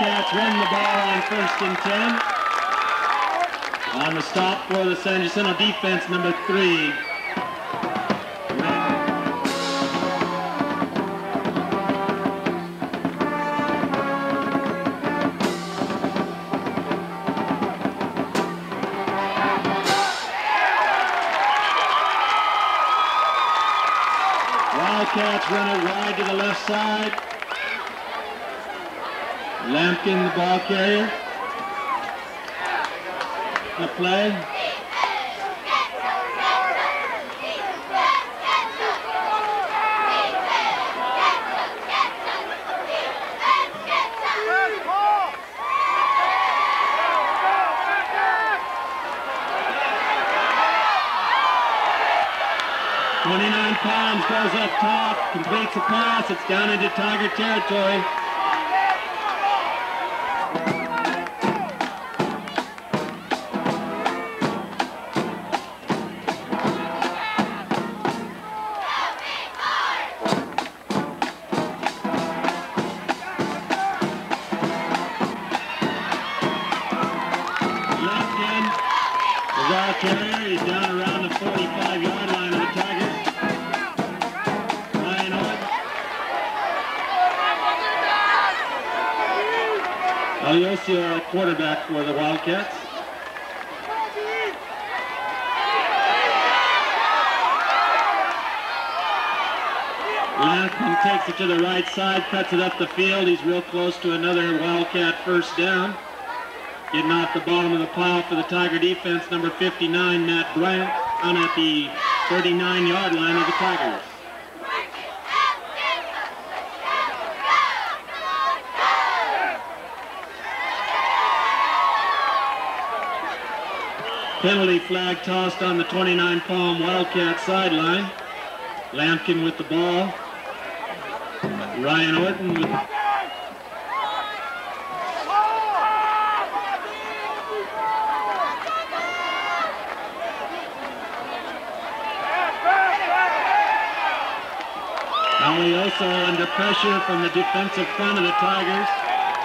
Wildcats run the ball on first and 10. On the stop for the San Jacinto defense, number three. Wildcats run it wide to the left side. Lampkin, the ball carrier. The play. Twenty-nine Palms goes up top, completes the pass. It's down into Tiger territory. Cuts it up the field. He's real close to another Wildcat first down. Getting off the bottom of the pile for the Tiger defense, number 59, Matt Bryant, on at the 39-yard line of the Tigers. Penalty flag tossed on the 29 Palm Wildcat sideline. Lampkin with the ball. Ryan Orton with Alioso under pressure from the defensive front of the Tigers.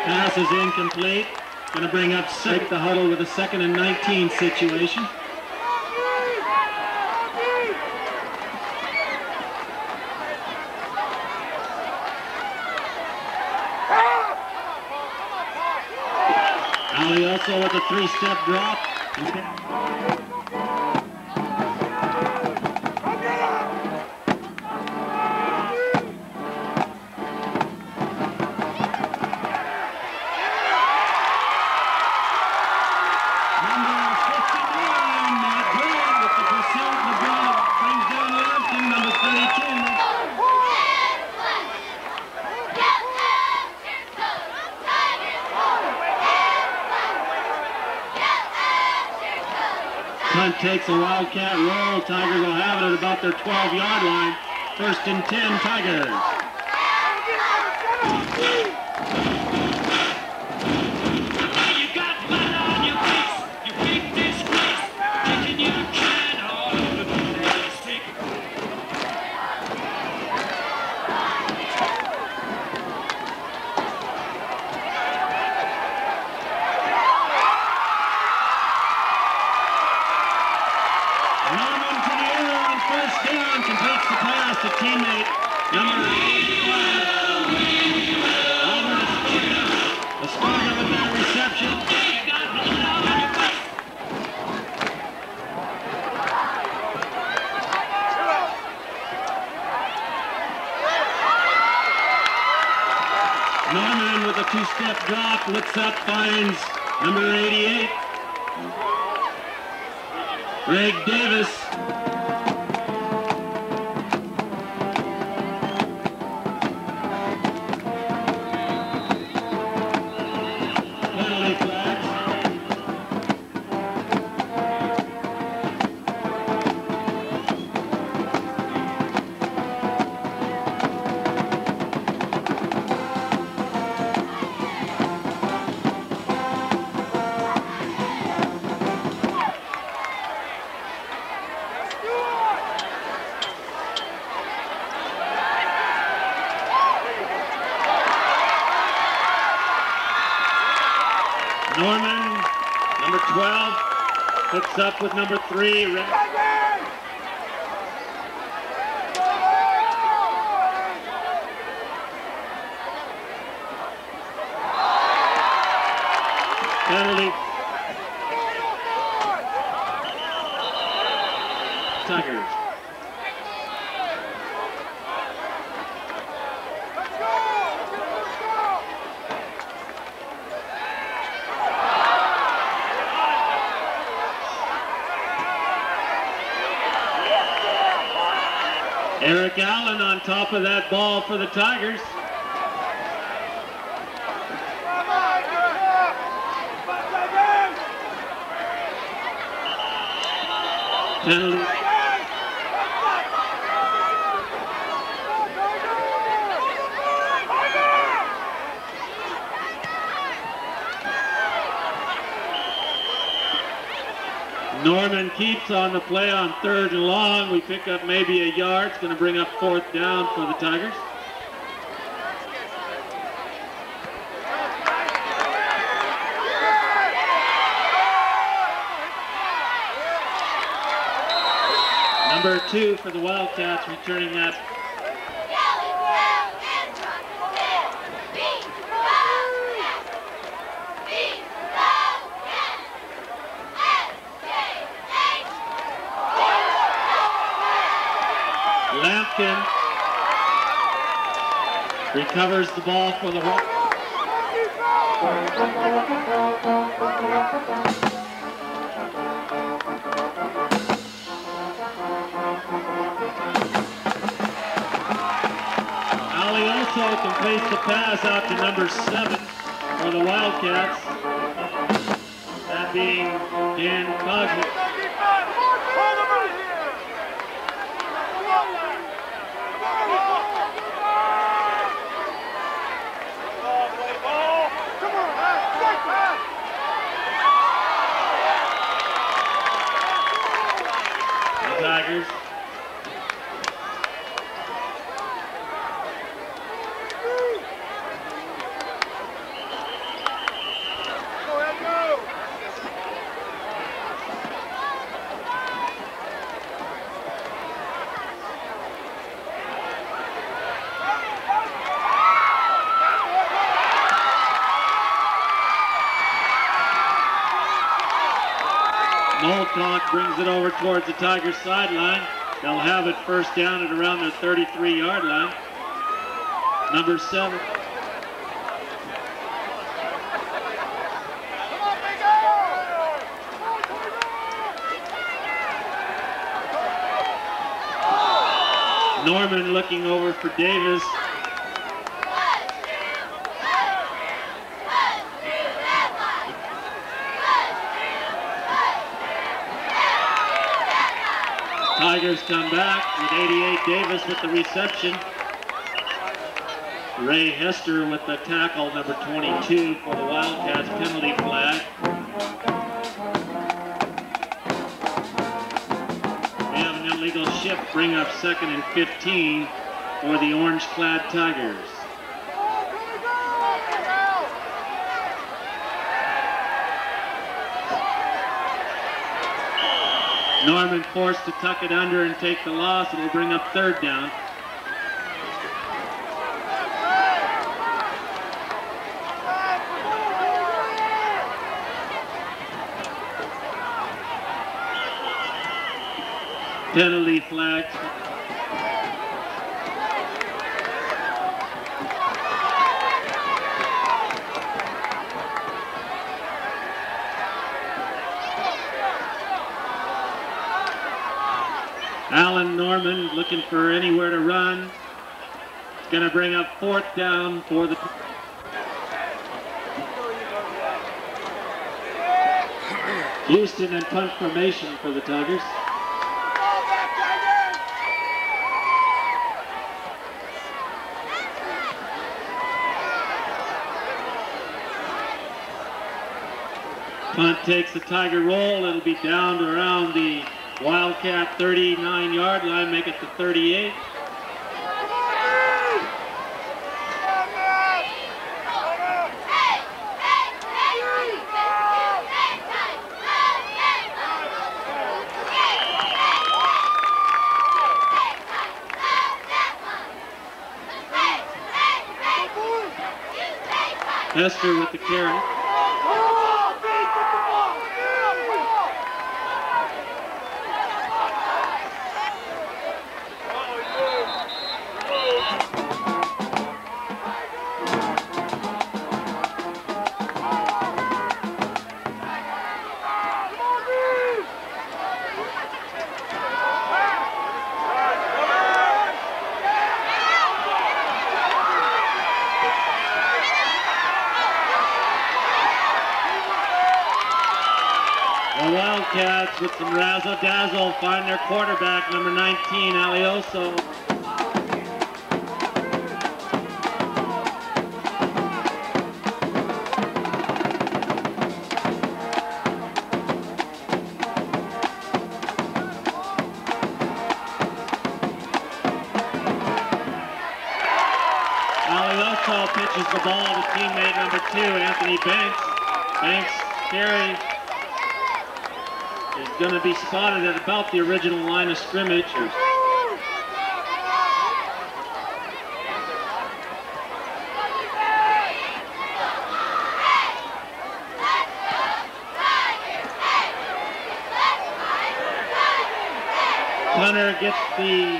Pass is incomplete. Going to bring up Sick the huddle with a second and 19 situation. Alioso with a three-step drop. Takes a wildcat roll. Tigers will have it at about their 12-yard line. First and 10, Tigers. With number 3. Penalty. Tigers. Eric Allen on top of that ball for the Tigers. Penalty. Norman keeps on the play on third and long. We pick up maybe a yard. It's going to bring up fourth down for the Tigers. Number two for the Wildcats returning that Recovers the ball for the Wa- Alioso completes the pass out to number seven for the Wildcats. That being Dan Cosmic. Tigers. Brings it over towards the Tigers sideline. They'll have it first down at around their 33 yard line. Number seven. Norman looking over for Davis. Tigers come back with 88 Davis with the reception. Ray Hester with the tackle, number 22 for the Wildcats penalty flag. We have an illegal shift, bring up second and 15 for the orange-clad Tigers. Norman forced to tuck it under and take the loss. It'll bring up third down. Penalty flag. Alan Norman looking for anywhere to run. It's going to bring up fourth down for the. Houston and punt formation for the Tigers. Punt takes the Tiger roll. It'll be down around the Wildcat 39 yard line, make it to 38. Esther with the carry. Quarterback, number 19, Alioso. Alioso pitches the ball to teammate number two, Anthony Banks. Banks carry is going to be spotted at about the original line of scrimmage. Hunter gets the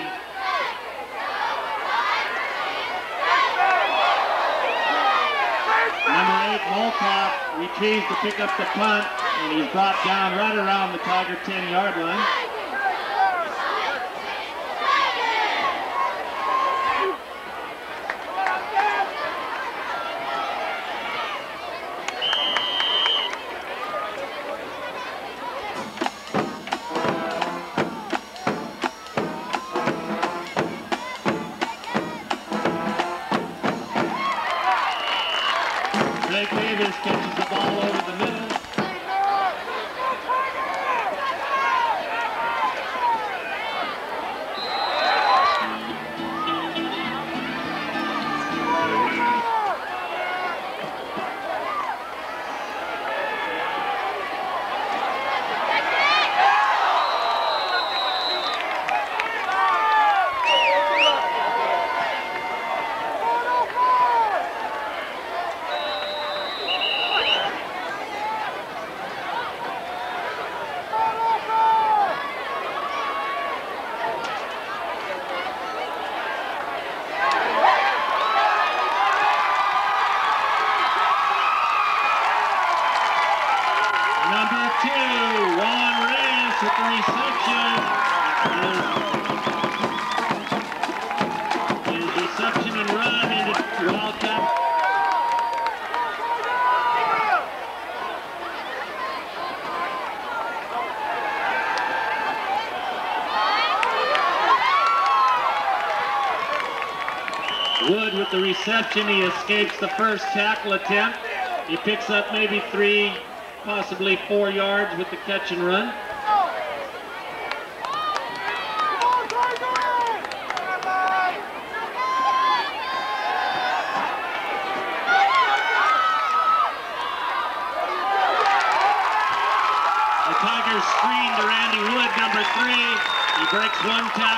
number eight Retrieves to pick up the punt, and he's brought down right around the Tiger 10-yard line. Blake Davis catches the ball over the middle. Reception. He escapes the first tackle attempt. He picks up maybe three, possibly four yards with the catch and run. The Tigers screen to Randy Wood, number three. He breaks one tackle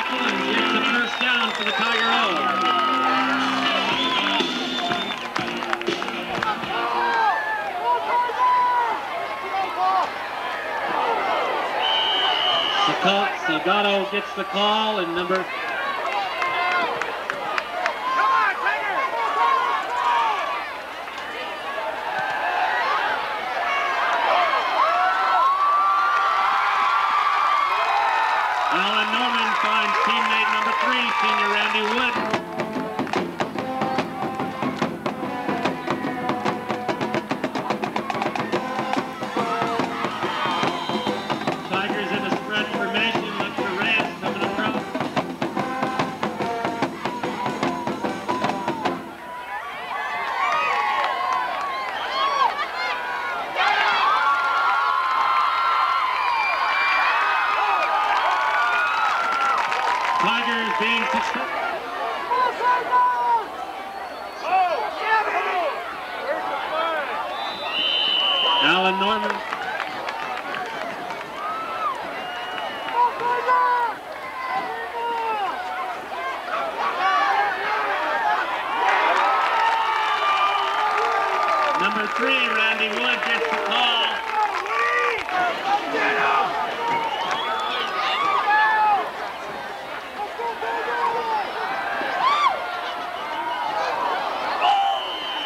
Sagat- gets the call and number Alan Norman finds teammate number three, senior Randy Wood. Three. Randy Wood gets the call.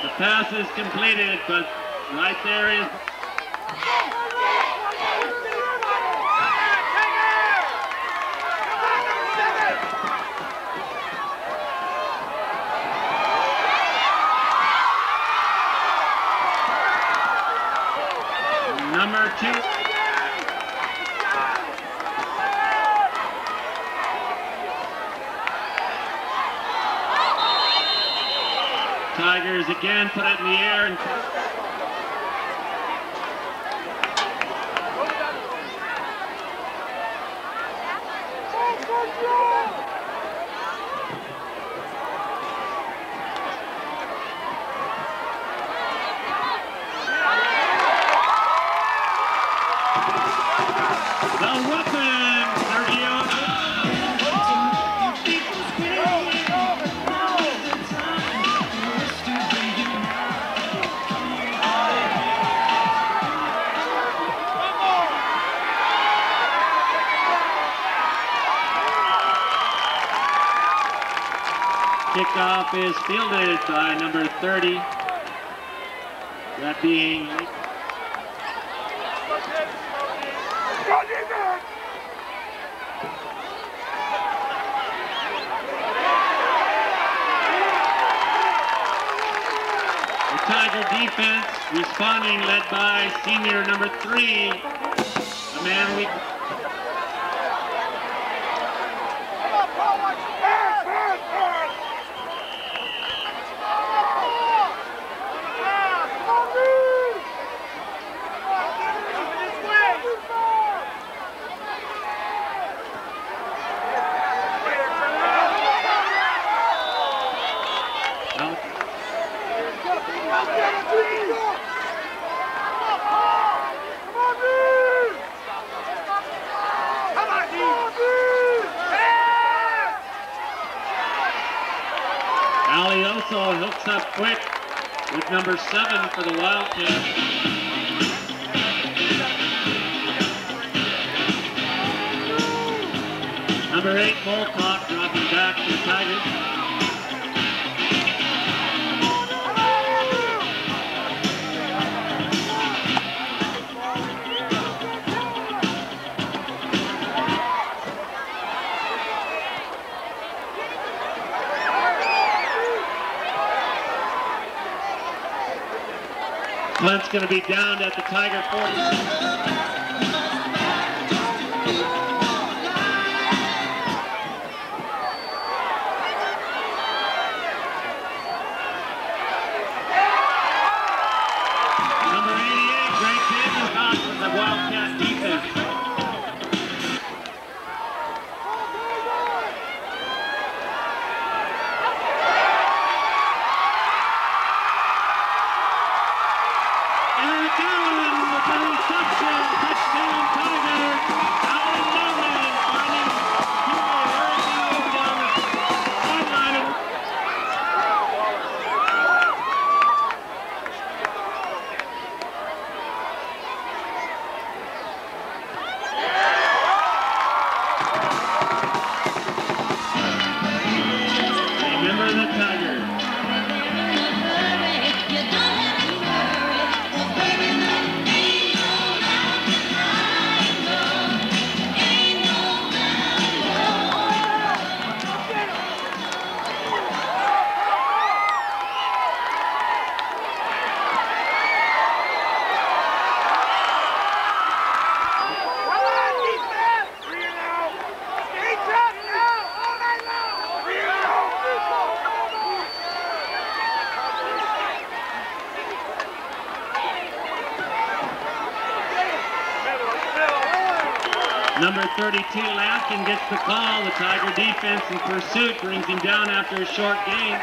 The pass is completed, but right there is number two. Tigers again put it in the air Tiger defense responding led by senior number three, the man we Alioso hooks up quick with number seven for the Wildcats. Number eight, Molcock going to be downed at the Tiger 40. Number 32, Lampkin gets the call. The Tiger defense in pursuit brings him down after a short gain.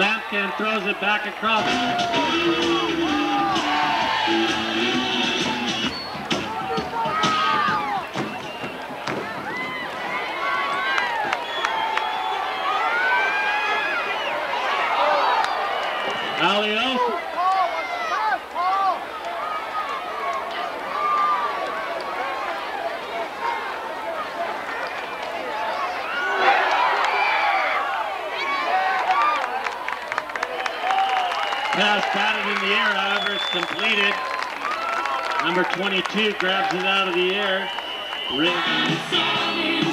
Lampkin throws it back across. Pass batted in the air, however, it's completed. Number 22 grabs it out of the air. Rick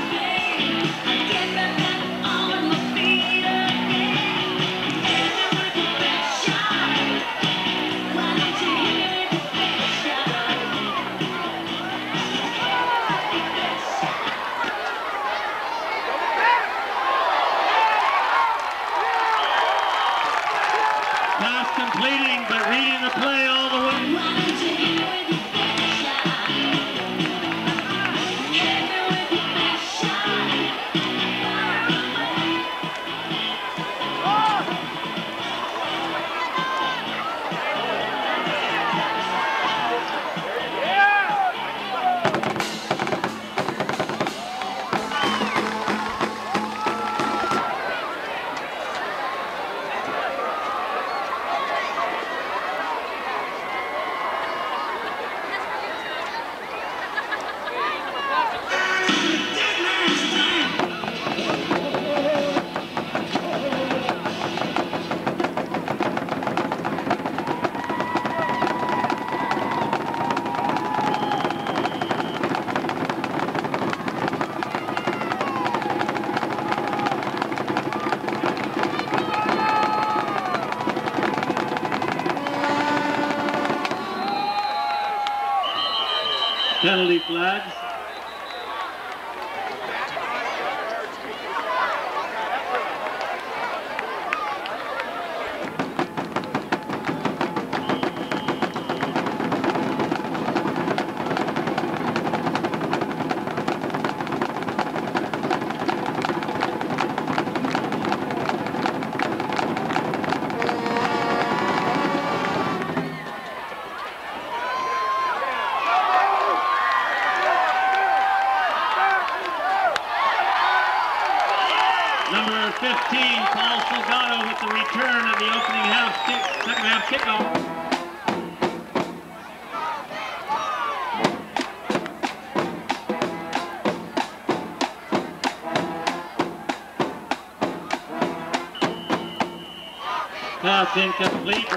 Pass incomplete.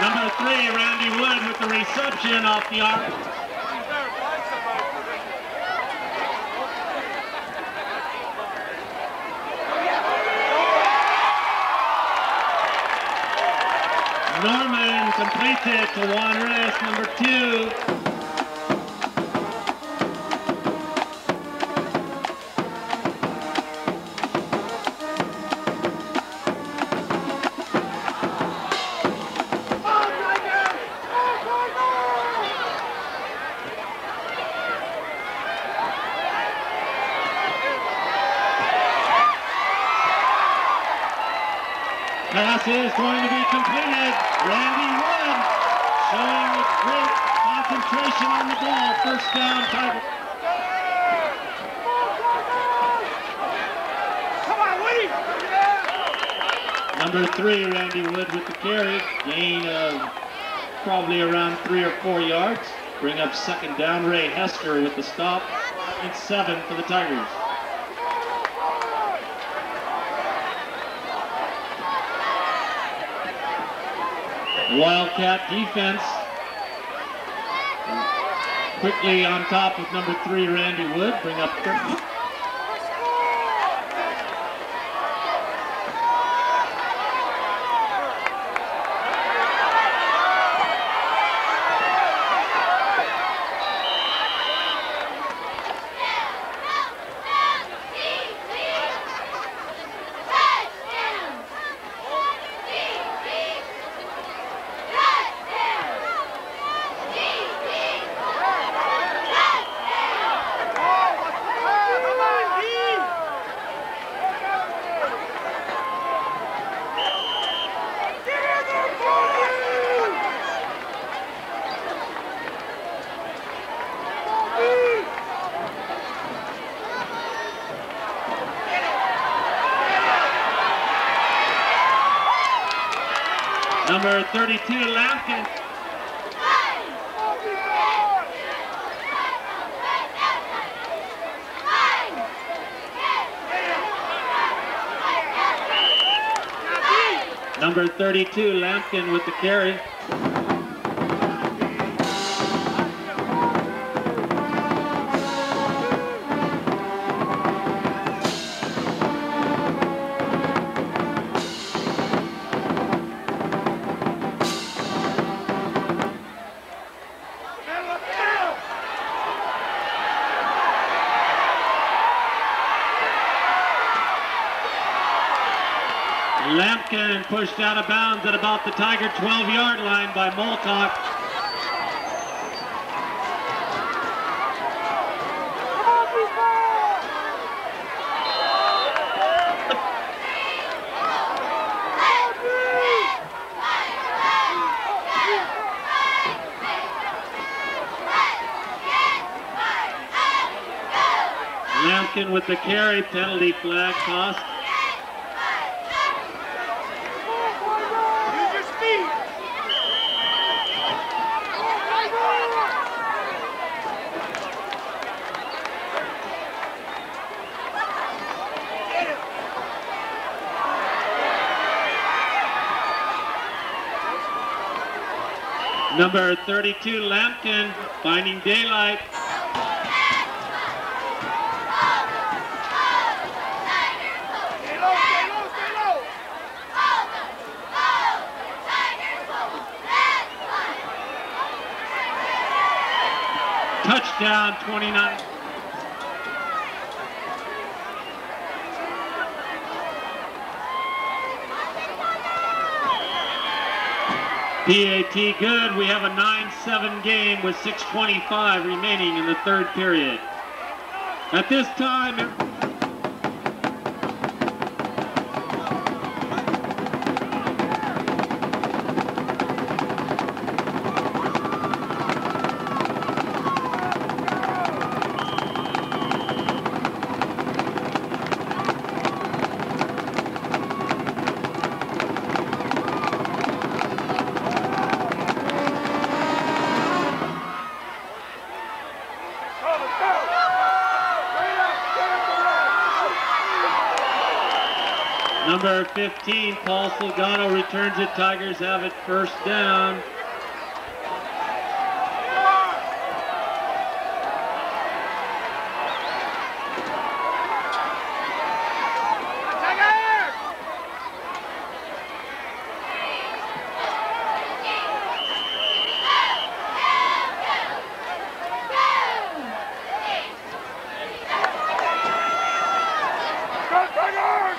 Number three, Randy Wood with the reception off the arc. Completes to Juan Reyes, number two. Three or four yards. Bring up second down. Ray Hester with the stop. It's seven for the Tigers. Wildcat defense. Quickly on top of number three, Randy Wood. Bring up third. Touchdown! Number 32, Lampkin. Number 32, Lampkin with the carry. Lampkin pushed out of bounds at about the Tiger 12-yard line by Molcock. Lampkin with the carry, penalty flag tossed. Number 32, Lampkin, finding daylight. Touchdown 29. PAT good. We have a 9-7 game with 6.25 remaining in the third period. At this time, number 15, Paul Salgado returns it. Tigers have it first down. Tiger! Go, Tigers!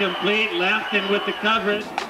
Pass incomplete. Lampkin with the coverage.